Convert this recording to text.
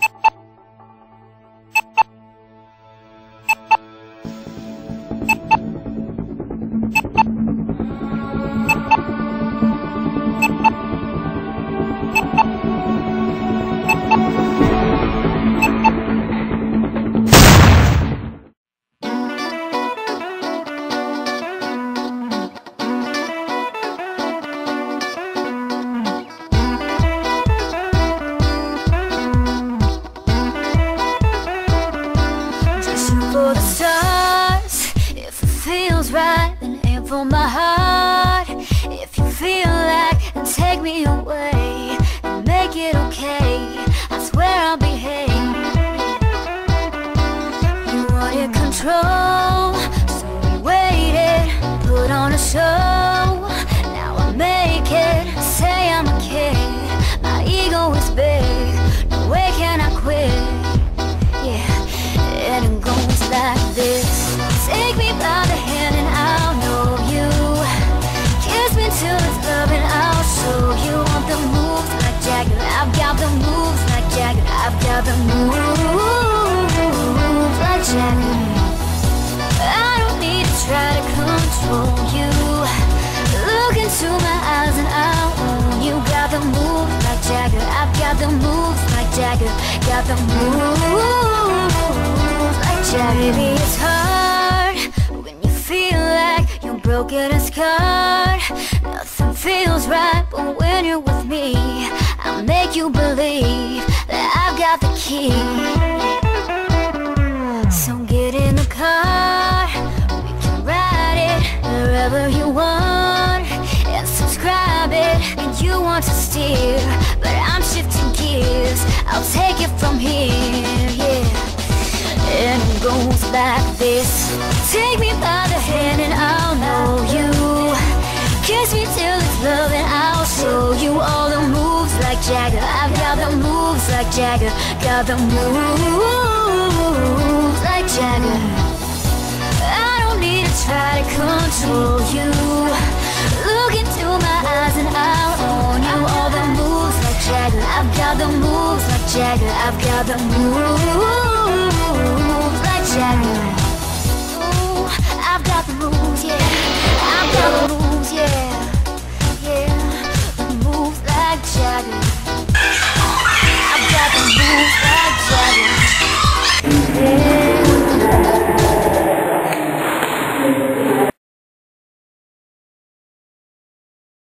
Shoot for the stars. If it feels right, then aim for my heart. If you feel like, then take me away and make it okay. I swear I'll behave. You wanted control, Like. I don't need to try to control you. Look into my eyes and I'll own you. Got the like Jagger. I've got the like Jagger. Got the like Jagger. It's hard when you feel like you're broken and scarred. Nothing feels right, but when you're with me, I'll make you believe the key. So get in the car, we can ride it wherever you want, and subscribe it. And you want to steer, but I'm shifting gears. I'll take it from here, yeah. And it goes like this. Take me by the hand and I'll know you. Kiss me till it's love Jagger. I've got the moves like Jagger. Got the moves like Jagger. I don't need to try to control you. Look into my eyes and I'll own you. All the moves like Jagger. I've got the moves like Jagger. I've got the moves like Jagger.